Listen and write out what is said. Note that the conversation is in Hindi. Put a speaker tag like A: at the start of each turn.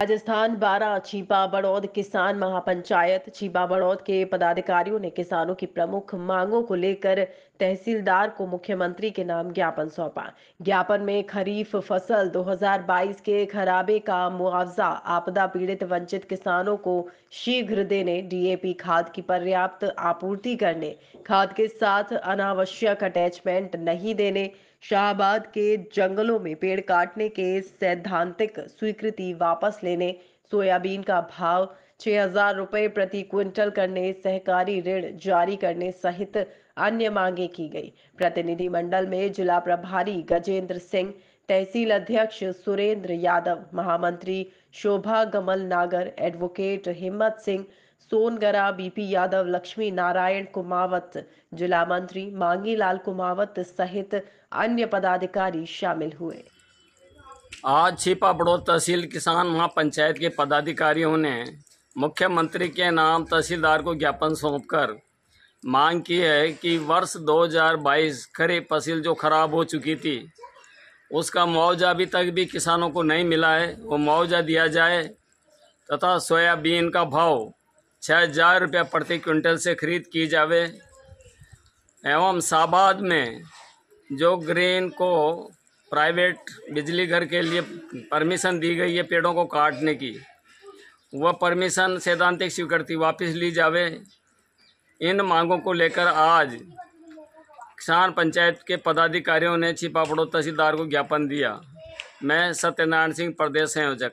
A: राजस्थान बारह छिपा बड़ौद, किसान महापंचायत। छिपा बड़ौद के पदाधिकारियों ने किसानों की प्रमुख मांगों को लेकर तहसीलदार को मुख्यमंत्री के नाम ज्ञापन सौंपा। ज्ञापन में खरीफ फ़सल 2022 के खराबे का मुआवजा, आपदा पीड़ित वंचित किसानों को शीघ्र देने, डीएपी खाद की पर्याप्त आपूर्ति करने, खाद के साथ अनावश्यक अटैचमेंट नहीं देने शाहबाद के जंगलों में पेड़ काटने के सैद्धांतिक स्वीकृति वापस लेने, सोयाबीन का भाव छह हज़ार रुपए प्रति क्विंटल करने, सहकारी ऋण जारी करने सहित अन्य मांगे की गई। प्रतिनिधि मंडल में जिला प्रभारी गजेंद्र सिंह, तहसील अध्यक्ष सुरेंद्र यादव, महामंत्री शोभा Gamal Nagar, advocate Himmat Singh Songara, BP Yadav, Lakshmi Narayan Kumawat, जिला मंत्री मांगी लाल कुमावत सहित अन्य पदाधिकारी शामिल हुए।
B: आज छिपा बड़ौद तहसील किसान महापंचायत के पदाधिकारियों ने मुख्यमंत्री के नाम तहसीलदार को ज्ञापन सौंपकर मांग की है कि वर्ष 2022 खरीफ फ़सल जो खराब हो चुकी थी, उसका मुआवजा अभी तक भी किसानों को नहीं मिला है। वो मुआवजा दिया जाए तथा सोयाबीन का भाव छः हज़ार रुपया प्रति क्विंटल से खरीद की जावे। एवं साबाद में जो ग्रीन को प्राइवेट बिजली घर के लिए परमिशन दी गई है पेड़ों को काटने की, वह परमिशन सैद्धांतिक स्वीकृति वापस ली जावे। इन मांगों को लेकर आज किसान पंचायत के पदाधिकारियों ने छिपापड़ो तहसीलदार को ज्ञापन दिया। मैं सत्यनारायण सिंह, प्रदेश संयोजक।